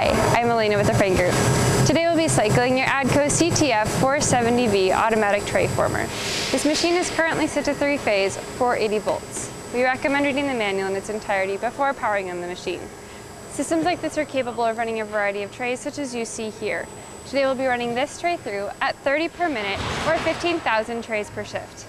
Hi, I'm Elena with the Frain Group. Today we'll be cycling your ADCO CTF 470V automatic tray former. This machine is currently set to three-phase 480 volts. We recommend reading the manual in its entirety before powering on the machine. Systems like this are capable of running a variety of trays such as you see here. Today we'll be running this tray through at 30 per minute or 15,000 trays per shift.